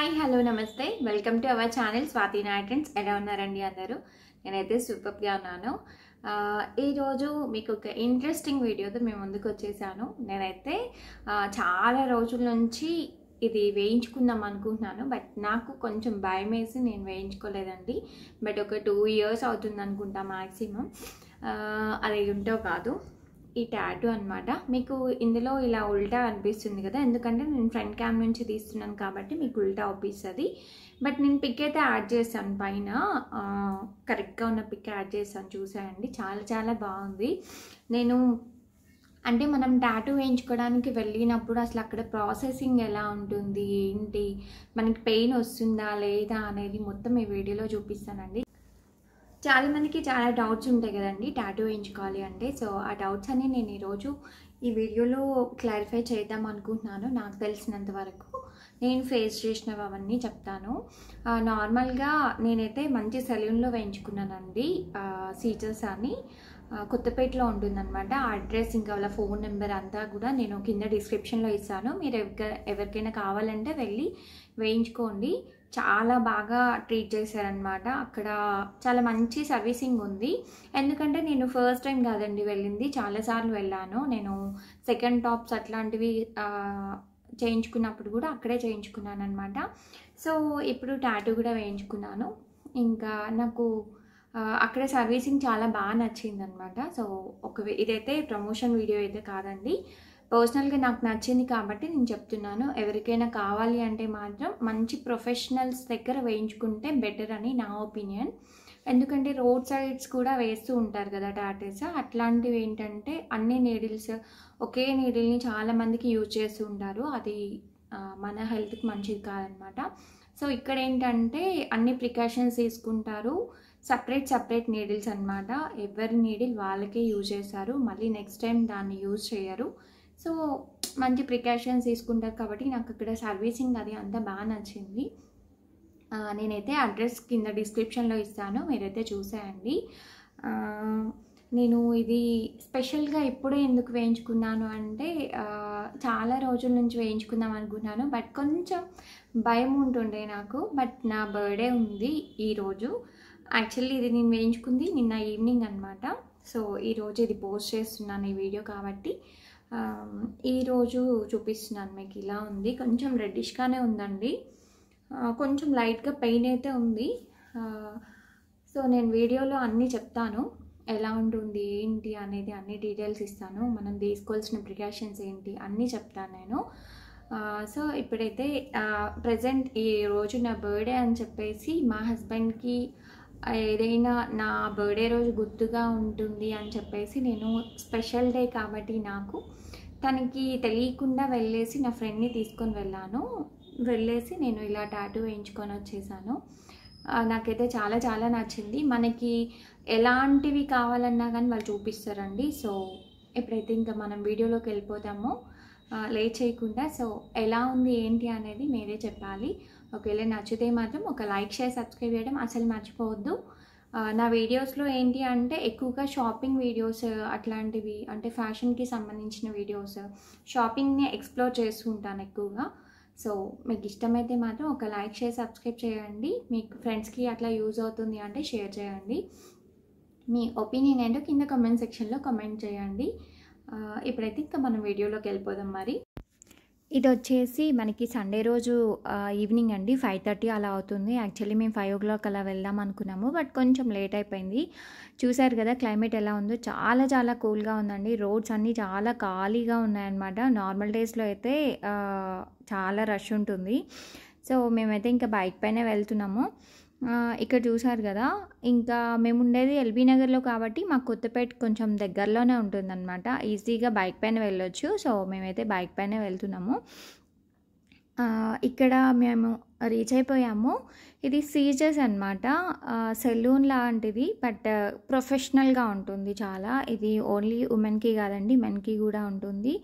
Hi hello నమస్తే. Welcome to our channel Swathi నాయకన్స్ ఎలా ఉన్నారండి అందరూ? నేనైతే సూపర్గా ఉన్నాను. ఈరోజు మీకు ఒక ఇంట్రెస్టింగ్ వీడియోతో మేము ముందుకు వచ్చేసాను. నేనైతే చాలా రోజుల నుంచి ఇది వేయించుకుందాం అనుకుంటున్నాను. బట్ నాకు కొంచెం భయం వేసి నేను వేయించుకోలేదండి. బట్ ఒక టూ ఇయర్స్ అవుతుంది అనుకుంటా మ్యాక్సిమం అది ఉంటో కాదు. ఈ ట్యాటూ అన్నమాట. మీకు ఇందులో ఇలా ఉల్టా అనిపిస్తుంది కదా ఎందుకంటే నేను ఫ్రంట్ క్యామ్ నుంచి తీస్తున్నాను కాబట్టి మీకు ఉల్టా అవుపిస్తుంది బట్ నేను పిక్ అయితే యాడ్ చేశాను పైన. కరెక్ట్గా ఉన్న పిక్ యాడ్ చేశాను చూసాయండి చాలా చాలా బాగుంది. నేను అంటే మనం టాటూ వేయించుకోవడానికి వెళ్ళినప్పుడు అసలు అక్కడ ప్రాసెసింగ్ ఎలా ఉంటుంది ఏంటి మనకి పెయిన్ వస్తుందా లేదా అనేది మొత్తం ఈ వీడియోలో చూపిస్తానండి. చాలా మందికి చాలా డౌట్స్ ఉంటాయి కదండి టాటూ వేయించుకోవాలి అంటే. సో ఆ డౌట్స్ అన్ని నేను ఈరోజు ఈ వీడియోలో క్లారిఫై చేద్దాం అనుకుంటున్నాను నాకు తెలిసినంత వరకు. నేను ఫేస్ చేసినవి అవన్నీ చెప్తాను. నార్మల్గా నేనైతే మంచి సెలూన్లో వేయించుకున్నానండి సీచర్స్ అని. కొత్తపేటలో ఉంటుందన్నమాట. ఆ అడ్రస్ ఇంకా వాళ్ళ ఫోన్ నెంబర్ అంతా కూడా నేను కింద డిస్క్రిప్షన్లో ఇస్తాను. మీరు ఎవరికైనా కావాలంటే వెళ్ళి వేయించుకోండి. చాలా బాగా ట్రీట్ చేశారనమాట అక్కడ చాలా మంచి సర్వీసింగ్ ఉంది. ఎందుకంటే నేను ఫస్ట్ టైం కాదండి వెళ్ళింది. చాలాసార్లు వెళ్ళాను. నేను సెకండ్ టాప్స్ అట్లాంటివి చేయించుకున్నప్పుడు కూడా అక్కడే చేయించుకున్నాను అనమాట సో ఇప్పుడు టాటూ కూడా వేయించుకున్నాను. ఇంకా నాకు అక్కడ సర్వీసింగ్ చాలా బాగా నచ్చింది అనమాట సో ఒక ఇదైతే ప్రమోషన్ వీడియో అయితే కాదండి. పర్సనల్గా నాకు నచ్చింది కాబట్టి నేను చెప్తున్నాను. ఎవరికైనా కావాలి అంటే మాత్రం మంచి ప్రొఫెషనల్స్ దగ్గర వేయించుకుంటే బెటర్ అని నా ఒపీనియన్. ఎందుకంటే రోడ్ సైడ్స్ కూడా వేస్తూ ఉంటారు కదా టాటర్స్. అట్లాంటివి ఏంటంటే అన్ని నీడిల్స్ ఒకే నీడిల్ని చాలామందికి యూజ్ చేస్తూ ఉంటారు. అది మన హెల్త్కి మంచిది కాదనమాట. సో ఇక్కడ ఏంటంటే అన్ని ప్రికాషన్స్ తీసుకుంటారు. సపరేట్ సపరేట్ నీడిల్స్ అనమాట ఎవరి నీడిల్ వాళ్ళకే యూజ్ చేస్తారు. మళ్ళీ నెక్స్ట్ టైం దాన్ని యూజ్ చేయరు. సో మంచి ప్రికాషన్స్ తీసుకుంటారు కాబట్టి నాకు అక్కడ సర్వీసింగ్ అది అంత బాగా నచ్చింది. నేనైతే అడ్రస్ కింద డిస్క్రిప్షన్లో ఇస్తాను మీరైతే చూసేయండి. నేను ఇది స్పెషల్గా ఇప్పుడే ఎందుకు వేయించుకున్నాను అంటే చాలా రోజుల నుంచి వేయించుకుందాం అనుకున్నాను బట్ కొంచెం భయం ఉంటుండే నాకు బట్ నా బర్త్డే ఉంది ఈరోజు యాక్చువల్లీ ఇది నేను వేయించుకుంది నిన్న ఈవినింగ్ అనమాట సో ఈరోజు ఇది పోస్ట్ చేస్తున్నాను ఈ వీడియో కాబట్టి. ఈరోజు చూపిస్తున్నాను మీకు ఇలా ఉంది. కొంచెం రెడ్డిష్గానే ఉందండి. కొంచెం లైట్గా పెయిన్ అయితే ఉంది. సో నేను వీడియోలో అన్నీ చెప్తాను. ఎలా ఉంటుంది ఏంటి అనేది అన్ని డీటెయిల్స్ ఇస్తాను. మనం తీసుకోవాల్సిన ప్రికాషన్స్ ఏంటి అన్నీ చెప్తాను నేను. సో ఇప్పుడైతే ప్రజెంట్ ఈ రోజు నా బర్త్డే అని చెప్పేసి మా హస్బెండ్కి ఏదైనా నా బర్త్డే రోజు గుర్తుగా ఉంటుంది అని చెప్పేసి నేను స్పెషల్ డే కాబట్టి నాకు తనకి తెలియకుండా వెళ్ళేసి నా ఫ్రెండ్ని తీసుకొని వెళ్ళాను. వెళ్ళేసి నేను ఇలా టాటూ వేయించుకొని వచ్చేసాను. నాకైతే చాలా చాలా నచ్చింది. మనకి ఎలాంటివి కావాలన్నా కానీ వాళ్ళు చూపిస్తారండి. సో ఎప్పుడైతే ఇంకా మనం వీడియోలోకి వెళ్ళిపోతామో లేట్ చేయకుండా సో ఎలా ఉంది ఏంటి అనేది మీరే చెప్పాలి. ఒకవేళ నచ్చితే మాత్రం ఒక లైక్ షేర్ సబ్స్క్రైబ్ చేయడం అసలు మర్చిపోవద్దు. నా వీడియోస్లో ఏంటి అంటే ఎక్కువగా షాపింగ్ వీడియోస్ అట్లాంటివి అంటే ఫ్యాషన్కి సంబంధించిన వీడియోస్ షాపింగ్ని ఎక్స్ప్లోర్ చేస్తూ ఉంటాను ఎక్కువగా. సో మీకు ఇష్టమైతే మాత్రం ఒక లైక్ షేర్ సబ్స్క్రైబ్ చేయండి. మీకు ఫ్రెండ్స్కి అట్లా యూజ్ అవుతుంది అంటే షేర్ చేయండి. మీ ఒపీనియన్ ఏంటో కింద కమెంట్ సెక్షన్లో కమెంట్ చేయండి. ఇప్పుడైతే ఇంకా మనం వీడియోలోకి వెళ్ళిపోదాం మరి. ఇది వచ్చేసి మనకి సండే రోజు ఈవినింగ్ అండి. ఫైవ్ థర్టీ అలా అవుతుంది. యాక్చువల్లీ మేము ఫైవ్ ఓ క్లాక్ అలా వెళ్దాం అనుకున్నాము. బట్ కొంచెం లేట్ అయిపోయింది. చూశారు కదా క్లైమేట్ ఎలా ఉందో. చాలా చాలా కూల్గా ఉందండి. రోడ్స్ అన్నీ చాలా ఖాళీగా ఉన్నాయన్నమాట. నార్మల్ డేస్లో అయితే చాలా రష్ ఉంటుంది. సో మేమైతే ఇంకా బైక్ పైనే వెళ్తున్నాము. ఇక్కడ చూసారు కదా ఇంకా మేము ఉండేది ఎల్బీ నగర్లో కాబట్టి మాకు కొత్తపేట కొంచెం దగ్గరలోనే ఉంటుందన్నమాట. ఈజీగా బైక్ పైన వెళ్ళొచ్చు. సో మేమైతే బైక్ పైనే వెళ్తున్నాము. ఇక్కడ మేము రీచ్ అయిపోయాము. ఇది సీజర్స్ అనమాట సెలూన్ లాంటిది బట్ ప్రొఫెషనల్గా ఉంటుంది చాలా. ఇది ఓన్లీ ఉమెన్కి కాదండి మెన్కి కూడా ఉంటుంది.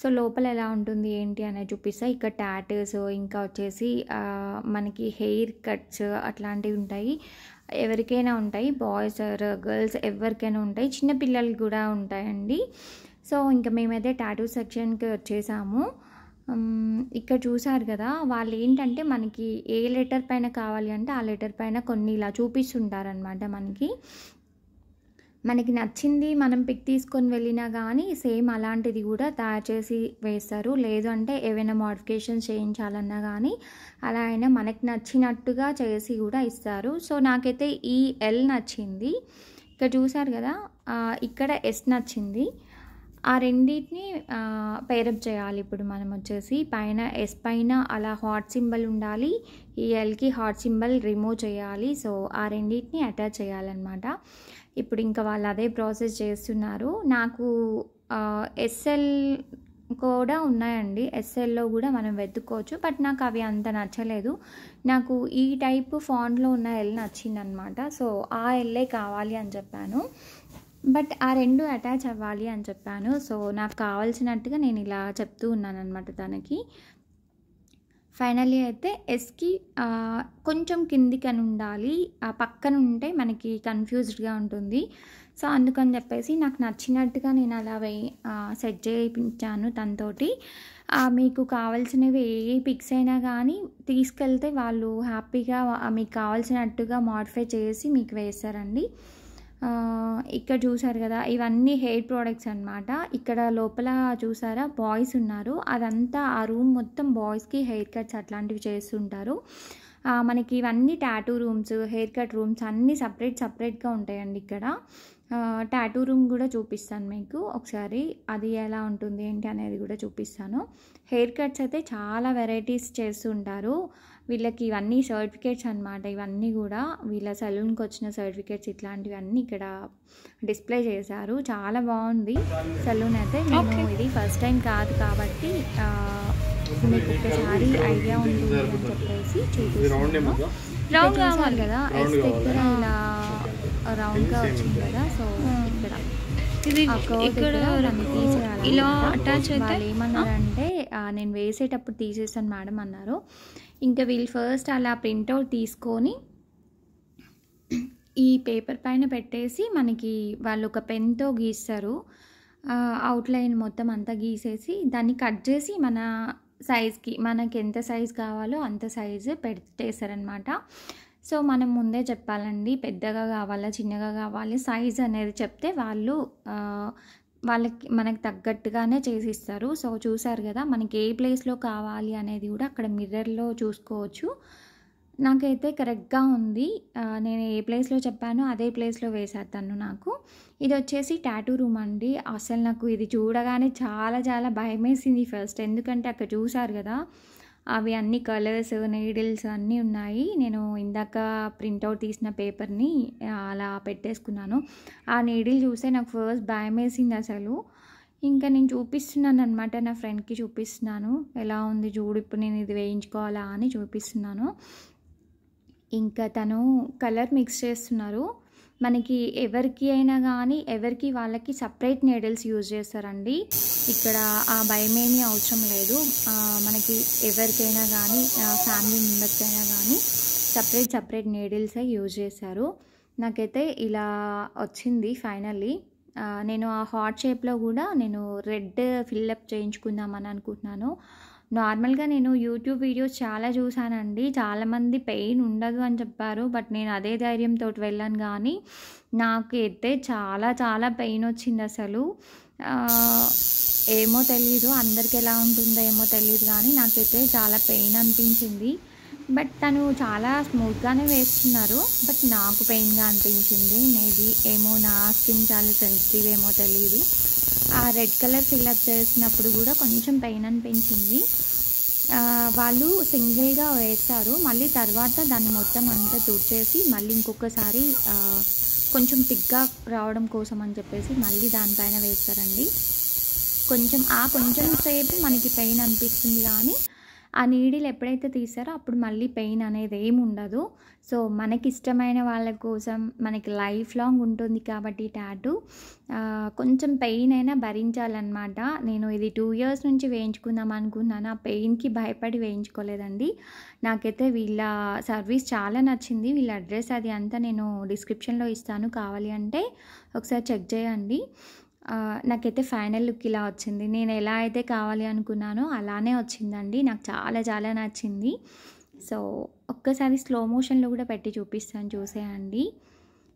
సో లోపల ఎలా ఉంటుంది ఏంటి అనేది చూపిస్తా. ఇక్కడ టాటూస్ ఇంకా వచ్చేసి మనకి హెయిర్ కట్స్ అట్లాంటివి ఉంటాయి. ఎవరికైనా ఉంటాయి. బాయ్స్ ఆర్ గర్ల్స్ ఎవరికైనా ఉంటాయి. చిన్నపిల్లలకి కూడా ఉంటాయండి. సో ఇంకా మేమైతే టాటూ సెక్షన్కి వచ్చేసాము. ఇక్కడ చూసారు కదా వాళ్ళు ఏంటంటే మనకి ఏ లెటర్ పైన కావాలి అంటే ఆ లెటర్ పైన కొన్ని ఇలా చూపిస్తుంటారనమాట మనకి. మనకి నచ్చింది మనం పిక్ తీసుకొని వెళ్ళినా కానీ సేమ్ అలాంటిది కూడా తయారు చేసి వేస్తారు. లేదు అంటే ఏవైనా మోడిఫికేషన్స్ చేయించాలన్నా కానీ అలా అయినా మనకి నచ్చినట్టుగా చేసి కూడా ఇస్తారు. సో నాకైతే ఈ ఎల్ నచ్చింది. ఇక్కడ చూసారు కదా ఇక్కడ ఎస్ నచ్చింది. ఆ రెండింటిని పేరప్ చేయాలి. ఇప్పుడు మనం వచ్చేసి పైన ఎస్ పైన అలా హాట్ సింబల్ ఉండాలి. ఈ ఎల్కి హాట్ సింబల్ రిమూవ్ చేయాలి. సో ఆ రెండింటిని అటాచ్ చేయాలన్నమాట. ఇప్పుడు ఇంకా వాళ్ళు అదే ప్రాసెస్ చేస్తున్నారు. నాకు ఎస్ఎల్ కూడా ఉన్నాయండి. ఎస్ఎల్లో కూడా మనం వెతుక్కోవచ్చు. బట్ నాకు అవి అంత నచ్చలేదు. నాకు ఈ టైప్ ఫాంట్లో ఉన్న ఎల్ నచ్చిందనమాట సో ఆ ఎల్లే కావాలి అని చెప్పాను. బట్ ఆ రెండు అటాచ్ అవ్వాలి అని చెప్పాను. సో నాకు కావాల్సినట్టుగా నేను ఇలా చెప్తూ ఉన్నాను అనమాట తనకి. ఫైనలీ అయితే ఎస్కి కొంచెం కిందికి అని ఉండాలి ఆ పక్కన ఉంటే మనకి కన్ఫ్యూజ్డ్గా ఉంటుంది. సో అందుకని చెప్పేసి నాకు నచ్చినట్టుగా నేను అలా వే సెట్ చేయించాను తనతోటి. మీకు కావాల్సినవి ఏ పిక్స్ అయినా కానీ తీసుకెళ్తే వాళ్ళు హ్యాపీగా మీకు కావాల్సినట్టుగా మాడిఫై చేసి మీకు వేస్తారండి ఇక్కడ చూసారు కదా ఇవన్నీ హెయిర్ ప్రోడక్ట్స్ అనమాట ఇక్కడ లోపల చూసారా బాయ్స్ ఉన్నారు. అదంతా ఆ రూమ్ మొత్తం బాయ్స్కి హెయిర్ కట్స్ అట్లాంటివి చేస్తుంటారు. మనకి ఇవన్నీ tattoo rooms hair cut rooms అన్నీ సపరేట్ సపరేట్గా ఉంటాయండి ఇక్కడ. టాటూ రూమ్ కూడా చూపిస్తాను మీకు. ఒకసారి అది ఎలా ఉంటుంది ఏంటి అనేది కూడా చూపిస్తాను. హెయిర్ కట్స్ అయితే చాలా వెరైటీస్ చేస్తుంటారు వీళ్ళకి ఇవన్నీ సర్టిఫికేట్స్ అన్నమాట. ఇవన్నీ కూడా వీళ్ళ సలూన్కి వచ్చిన సర్టిఫికేట్స్ ఇట్లాంటివన్నీ ఇక్కడ డిస్ప్లే చేశారు. చాలా బాగుంది సలూన్ అయితే. నేను ఇది ఫస్ట్ టైం కాదు కాబట్టి మీకు ఒకసారి ఐడియా ఉంటుంది అని చెప్పేసి చూపిస్తున్నాను రౌండ్ కావాలి కదా. ఎస్ దగ్గర ఇలా రౌండ్గా వచ్చింది కదా సో ఇక్కడ. ఇది ఆ curve ఇక్కడ. ఇలా అటాచ్ అయితే వాళ్ళు ఏమన్నారంటే నేను వేసేటప్పుడు తీసేసాను మేడం అన్నారు. ఇంకా వీళ్ళు ఫస్ట్ అలా ప్రింట్అవుట్ తీసుకొని ఈ పేపర్ పైన పెట్టేసి మనకి వాళ్ళు ఒక పెన్తో గీస్తారు. అవుట్లైన్ మొత్తం అంతా గీసేసి దాన్ని కట్ చేసి మన సైజ్కి మనకి ఎంత సైజ్ కావాలో అంత సైజు పెట్టేశారనమాట సో మనం ముందే చెప్పాలండి పెద్దగా కావాలా చిన్నగా కావాలి సైజ్ అనేది చెప్తే వాళ్ళు వాళ్ళకి మనకి తగ్గట్టుగానే చేసిస్తారు. సో చూసారు కదా మనకి ఏ ప్లేస్లో కావాలి అనేది కూడా అక్కడ మిర్రర్లో చూసుకోవచ్చు. నాకైతే కరెక్ట్గా ఉంది. నేను ఏ ప్లేస్లో చెప్పానో అదే ప్లేస్లో వేశారు తను నాకు. ఇది వచ్చేసి టాటూ రూమ్ అండి. అసలు నాకు ఇది చూడగానే చాలా చాలా భయం వేసింది ఫస్ట్. ఎందుకంటే అక్కడ చూశారు కదా అవి అన్ని కలర్స్ నీడిల్స్ అన్నీ ఉన్నాయి. నేను ఇందాక ప్రింట్అవుట్ తీసిన పేపర్ని అలా పెట్టేసుకున్నాను. ఆ నీడిల్ చూస్తే నాకు ఫస్ట్ భయం వేసింది అసలు. ఇంకా నేను చూపిస్తున్నాను అనమాట నా ఫ్రెండ్కి చూపిస్తున్నాను. ఎలా ఉంది చూడు ఇప్పుడు నేను ఇది వేయించుకోవాలా అని చూపిస్తున్నాను. ఇంకా తను కలర్ మిక్స్ చేస్తున్నారు. మనకి ఎవరికి అయినా కానీ ఎవరికి వాళ్ళకి సపరేట్ నీడిల్స్ యూజ్ చేస్తారండి. ఇక్కడ ఆ భయం ఏమీ అవసరం లేదు. మనకి ఎవరికైనా కానీ ఫ్యామిలీ మెంబర్స్ అయినా కానీ సపరేట్ సపరేట్ నీడిల్సే యూజ్ చేశారు. నాకైతే ఇలా వచ్చింది ఫైనల్లీ. నేను ఆ హార్ట్ షేప్లో కూడా నేను రెడ్ ఫిల్అప్ చేయించుకుందామని అనుకుంటున్నాను. నార్మల్గా నేను యూట్యూబ్ వీడియోస్ చాలా చూశానండి చాలామంది పెయిన్ ఉండదు అని చెప్పారు. బట్ నేను అదే ధైర్యంతో వెళ్ళాను కానీ నాకు అయితే చాలా చాలా పెయిన్ వచ్చింది అసలు. ఏమో తెలీదు. అందరికి ఎలా ఉంటుందో ఏమో తెలియదు కానీ నాకైతే చాలా పెయిన్ అనిపించింది. బట్ తను చాలా స్మూత్గానే వేస్తున్నారు. బట్ నాకు పెయిన్గా అనిపించింది. మేబీ ఏమో నా స్కిన్ చాలా సెన్సిటివ్ ఏమో తెలియదు ఆ రెడ్ కలర్ ఫిల్అప్ చేసినప్పుడు కూడా కొంచెం పెయిన్ అనిపించింది. వాళ్ళు సింగిల్గా వేస్తారు మళ్ళీ తర్వాత దాన్ని మొత్తం అంతా తుడిచేసి మళ్ళీ ఇంకొకసారి కొంచెం థిక్గా రావడం కోసం అని చెప్పేసి మళ్ళీ దానిపైన వేస్తారండి. కొంచెం ఆ కొంచెం సేపు మనకి పెయిన్ అనిపిస్తుంది కానీ ఆ నీడిల్ ఎప్పుడైతే తీసారో అప్పుడు మళ్ళీ పెయిన్ అనేది ఏమి ఉండదు. సో మనకి ఇష్టమైన వాళ్ళ కోసం మనకి లైఫ్ లాంగ్ ఉంటుంది కాబట్టి టాటూ. కొంచెం పెయిన్ అయినా భరించాలన్నమాట. నేను ఇది టూ ఇయర్స్ నుంచి వేయించుకుందాం అనుకున్నాను. ఆ పెయిన్కి భయపడి వేయించుకోలేదండి. నాకైతే వీళ్ళ సర్వీస్ చాలా నచ్చింది. వీళ్ళ అడ్రస్ అది అంతా నేను డిస్క్రిప్షన్లో ఇస్తాను కావాలి అంటే ఒకసారి చెక్ చేయండి. నాకైతే ఫైనల్ లుక్ ఇలా వచ్చింది. నేను ఎలా అయితే కావాలి అనుకున్నానో అలానే వచ్చిందండి. నాకు చాలా చాలా నచ్చింది. సో ఒక్కసారి స్లో మోషన్లో కూడా పెట్టి చూపిస్తాను చూసేయండి.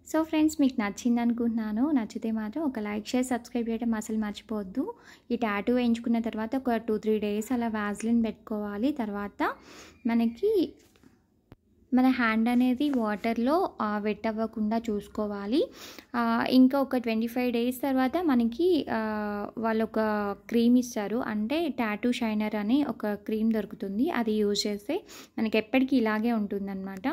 సో ఫ్రెండ్స్ మీకు నచ్చింది అనుకుంటున్నాను. నచ్చితే మాత్రం ఒక లైక్ షేర్ సబ్స్క్రైబ్ చేయడం అసలు మర్చిపోవద్దు. ఈ టాటూ వేయించుకున్న తర్వాత ఒక టూ త్రీ డేస్ అలా వ్యాజ్లిన్ పెట్టుకోవాలి. తర్వాత మనకి మన హ్యాండ్ అనేది వాటర్లో వెట్ అవ్వకుండా చూసుకోవాలి. ఇంకా ఒక ట్వంటీ ఫైవ్ డేస్ తర్వాత మనకి వాళ్ళు ఒక క్రీమ్ ఇస్తారు. అంటే టాటూ షైనర్ అనే ఒక క్రీమ్ దొరుకుతుంది. అది యూజ్ చేస్తే మనకి ఎప్పటికీ ఇలాగే ఉంటుందన్నమాట.